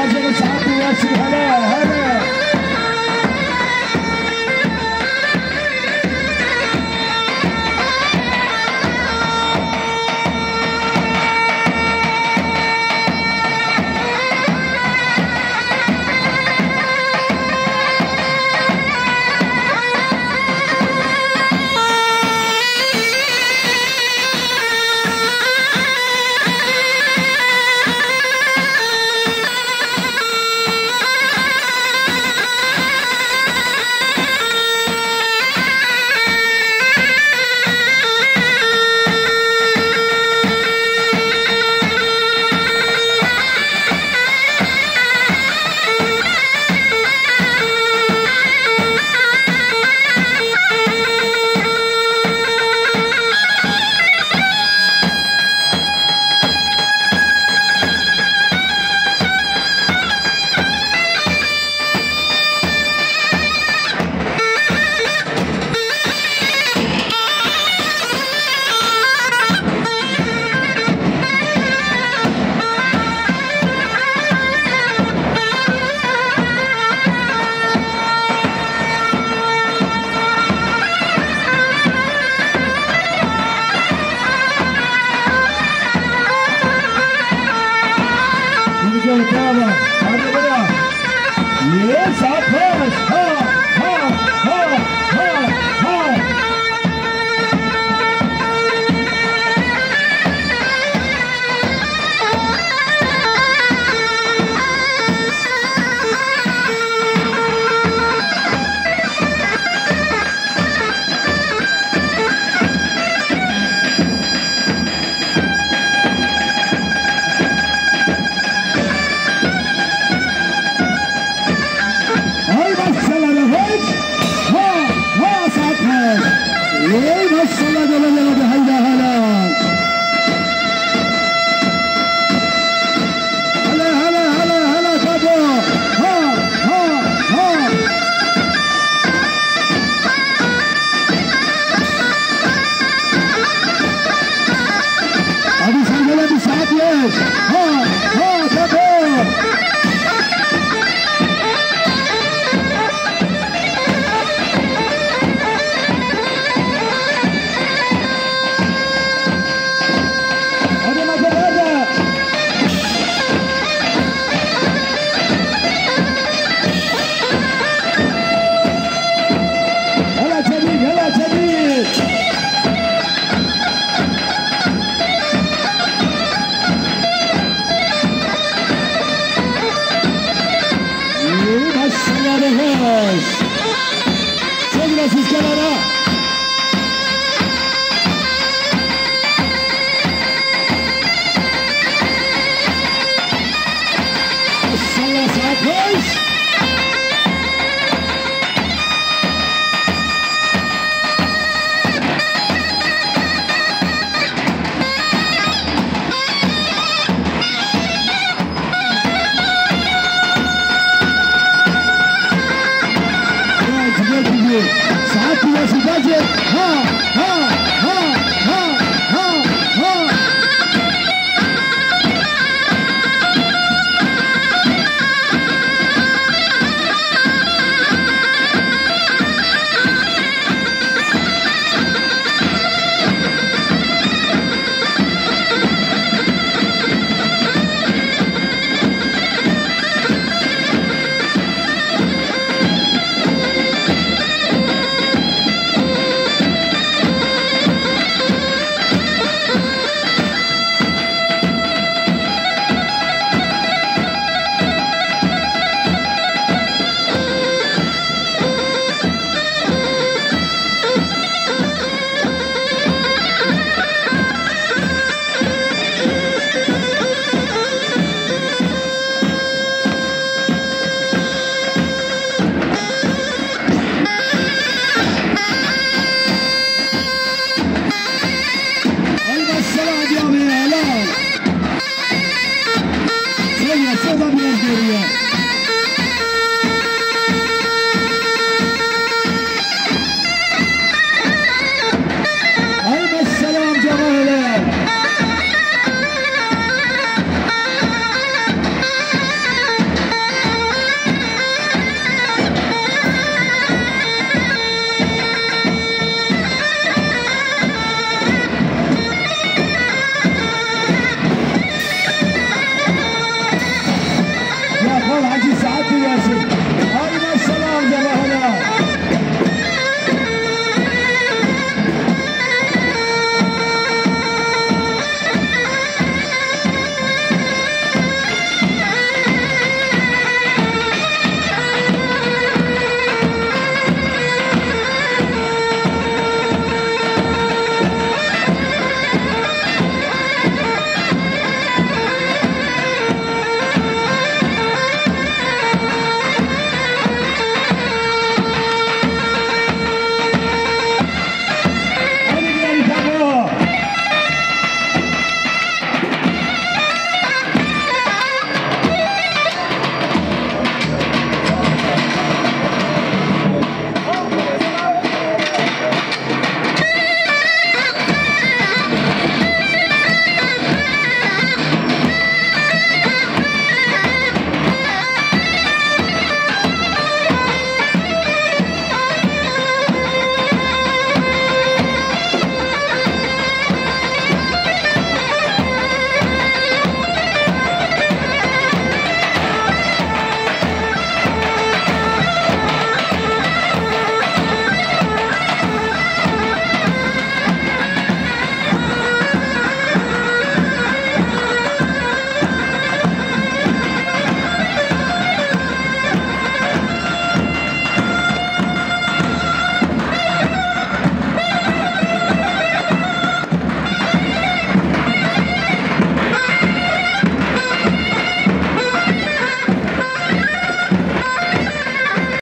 Because of the time. Bravo. Yes. Sevgili siz kenara.